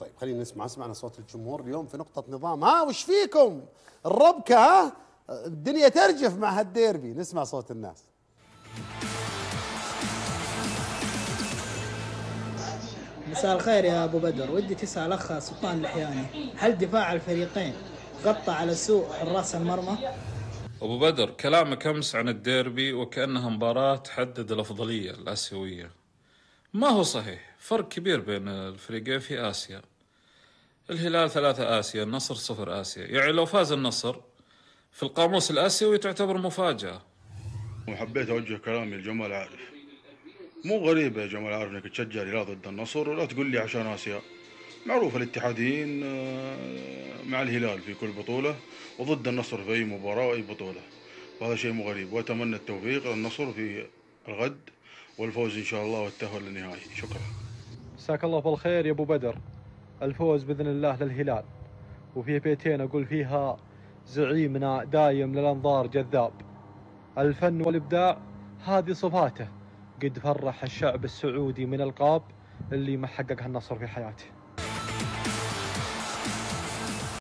طيب خلينا نسمع. سمعنا صوت الجمهور اليوم في نقطة نظام. ها وش فيكم؟ الربكة ها؟ الدنيا ترجف مع هالديربي. نسمع صوت الناس. مساء الخير يا أبو بدر. ودي تسأل أخ سلطان الحياني. هل دفاع الفريقين غطى على سوء حراس المرمى؟ أبو بدر كلامك أمس عن الديربي وكأنها مباراة تحدد الأفضلية الآسيوية. ما هو صحيح؟ فرق كبير بين الفريقين في آسيا. الهلال ثلاثة آسيا النصر صفر آسيا. يعني لو فاز النصر في القاموس الآسيوي تعتبر مفاجأة. وحبيت أوجه كلامي لجمال عارف. مو غريب يا جمال عارف إنك تشجع الهلال ضد النصر ولا تقول لي عشان آسيا. معروف الاتحاديين آه، مع الهلال في كل بطولة وضد النصر في أي مباراة وأي بطولة. وهذا شيء مو غريب وأتمنى التوفيق للنصر في الغد والفوز إن شاء الله والتأهل للنهائي. شكرا. مساك الله بالخير يا أبو بدر. الفوز بإذن الله للهلال. وفي بيتين أقول فيها زعيمنا دايم للأنظار جذاب. الفن والإبداع هذه صفاته. قد فرح الشعب السعودي من القاب اللي ما حققها النصر في حياته.